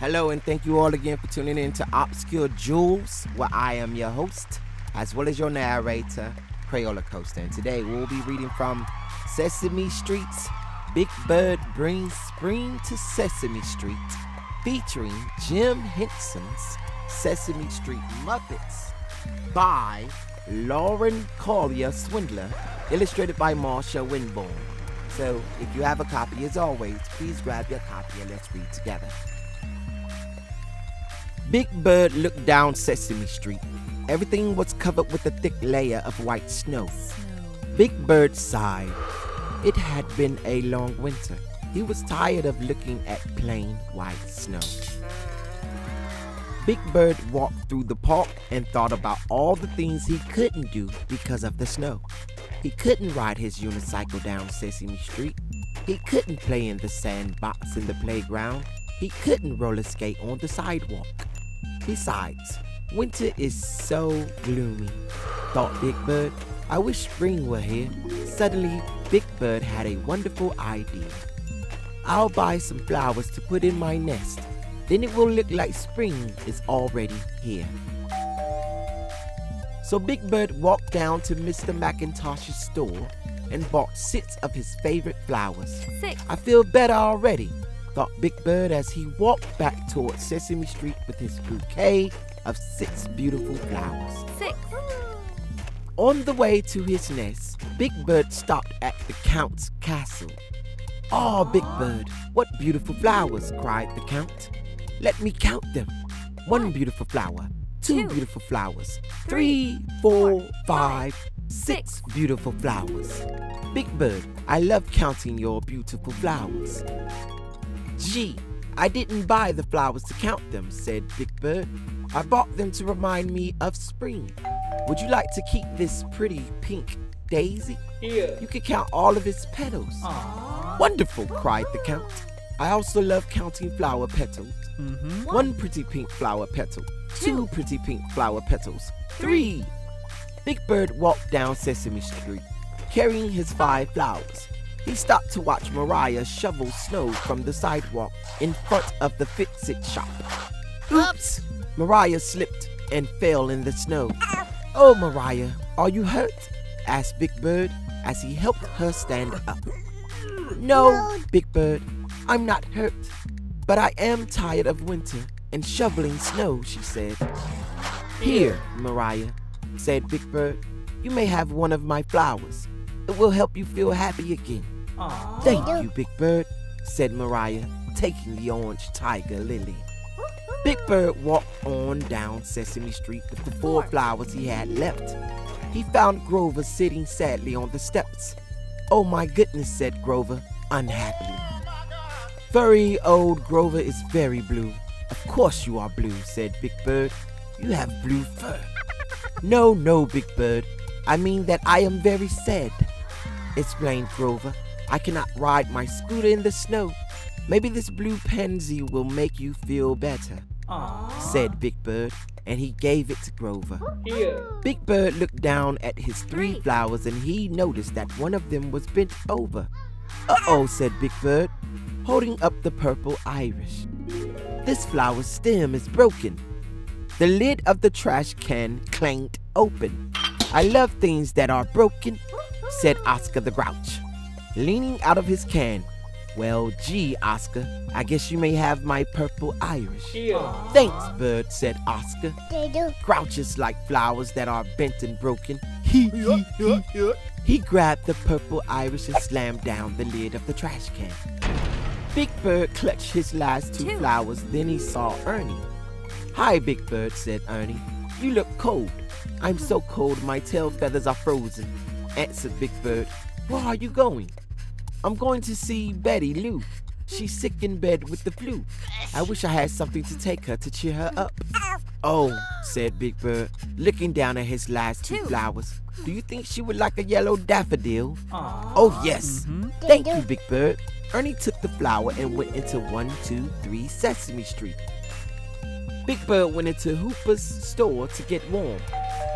Hello, and thank you all again for tuning in to Obscure Jewels, where I am your host, as well as your narrator, Crayola Coaster. And today we'll be reading from Sesame Street's Big Bird Brings Spring to Sesame Street, featuring Jim Henson's Sesame Street Muppets by Lauren Collier Swindler, illustrated by Marsha Winborn. So, if you have a copy, as always, please grab your copy and let's read together. Big Bird looked down Sesame Street. Everything was covered with a thick layer of white snow. Big Bird sighed. It had been a long winter. He was tired of looking at plain white snow. Big Bird walked through the park and thought about all the things he couldn't do because of the snow. He couldn't ride his unicycle down Sesame Street. He couldn't play in the sandbox in the playground. He couldn't roller skate on the sidewalk. Besides, winter is so gloomy, thought Big Bird. I wish spring were here. Suddenly, Big Bird had a wonderful idea. I'll buy some flowers to put in my nest. Then it will look like spring is already here. So Big Bird walked down to Mr. McIntosh's store and bought six of his favorite flowers. Six. I feel better already, thought Big Bird as he walked back towards Sesame Street with his bouquet of six beautiful flowers. Six. On the way to his nest, Big Bird stopped at the Count's castle. Oh, Big Bird, what beautiful flowers, cried the Count. Let me count them. One beautiful flower, two Two. beautiful flowers, Three, four, five, six. six beautiful flowers. Big Bird, I love counting your beautiful flowers. Gee, I didn't buy the flowers to count them, said Big Bird. I bought them to remind me of spring. Would you like to keep this pretty pink daisy? Here. You can count all of its petals. Wonderful, cried the Count. I also love counting flower petals. Mm-hmm. One pretty pink flower petal. Two pretty pink flower petals. Three. Big Bird walked down Sesame Street, carrying his five flowers. He stopped to watch Maria shovel snow from the sidewalk in front of the Fix-It shop. Oops! Maria slipped and fell in the snow. Oh, Maria, are you hurt? asked Big Bird as he helped her stand up. No, Big Bird, I'm not hurt, but I am tired of winter and shoveling snow, she said. Here, Maria, said Big Bird, you may have one of my flowers. It will help you feel happy again. Thank you, Big Bird, said Maria, taking the orange tiger lily. Big Bird walked on down Sesame Street with the four flowers he had left. He found Grover sitting sadly on the steps. Oh my goodness, said Grover, unhappily. Furry old Grover is very blue. Of course you are blue, said Big Bird. You have blue fur. No, no, Big Bird. I mean that I am very sad, explained Grover. I cannot ride my scooter in the snow. Maybe this blue pansy will make you feel better, Aww. said Big Bird, and he gave it to Grover. Here. Big Bird looked down at his three Three. flowers and he noticed that one of them was bent over. Uh oh, said Big Bird, holding up the purple iris. This flower's stem is broken. The lid of the trash can clanged open. I love things that are broken, said Oscar the Grouch, leaning out of his can. Well, gee, Oscar, I guess you may have my purple iris. Here. Thanks, Bird, said Oscar. They do. Grouches like flowers that are bent and broken. He, he, he. He grabbed the purple iris and slammed down the lid of the trash can. Big Bird clutched his last two Two. flowers, then he saw Ernie. Hi, Big Bird, said Ernie. You look cold. I'm so cold my tail feathers are frozen, answered Big Bird. Where are you going? I'm going to see Betty Lou. She's sick in bed with the flu. I wish I had something to take her to cheer her up. Oh, said Big Bird, looking down at his last two Two. flowers. Do you think she would like a yellow daffodil? Oh, yes. Mm-hmm. Thank you, Big Bird. Ernie took the flower and went into 123 Sesame Street. Big Bird went into Hooper's store to get warm.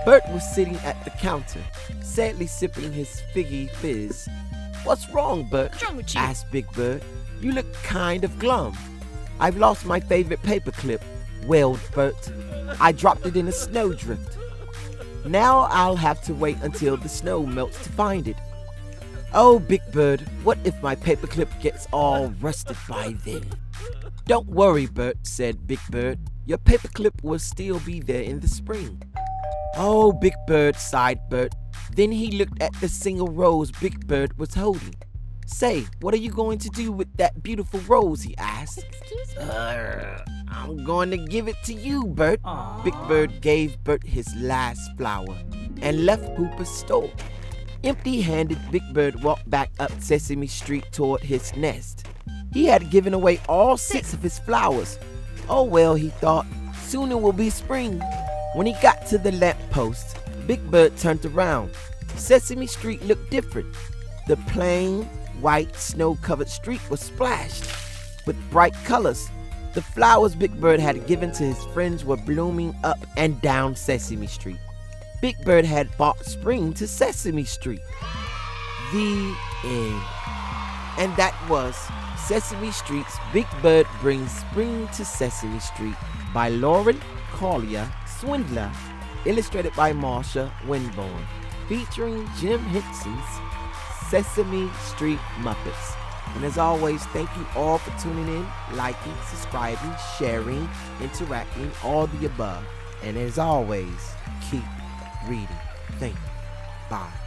Bert was sitting at the counter, sadly sipping his figgy fizz. What's wrong, Bert? What's wrong with you? asked Big Bird. You look kind of glum. I've lost my favorite paperclip, wailed Bert. I dropped it in a snowdrift. Now I'll have to wait until the snow melts to find it. Oh, Big Bird, what if my paperclip gets all rusted by then? Don't worry, Bert, said Big Bird. Your paperclip will still be there in the spring. Oh, Big Bird, sighed Bert. Then he looked at the single rose Big Bird was holding. Say, what are you going to do with that beautiful rose? he asked. Excuse me? Uh, I'm going to give it to you, Bert. Aw. Big Bird gave Bert his last flower and left Hooper's store. Empty handed, Big Bird walked back up Sesame Street toward his nest. He had given away all six of his flowers. Oh well, he thought, soon it will be spring. When he got to the lamp post, Big Bird turned around. Sesame Street looked different. The plain, white, snow covered street was splashed with bright colors. The flowers Big Bird had given to his friends were blooming up and down Sesame Street. Big Bird had brought spring to Sesame Street. The end. And that was Sesame Street's Big Bird Brings Spring to Sesame Street by Lauren Collier Swindler, illustrated by Marsha Winborn, featuring Jim Henson's Sesame Street Muppets. And as always, thank you all for tuning in, liking, subscribing, sharing, interacting, all the above. And as always, keep reading. Thank you. Bye.